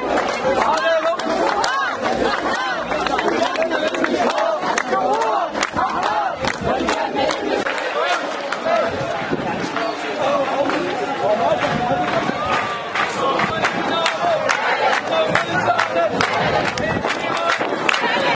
Honor!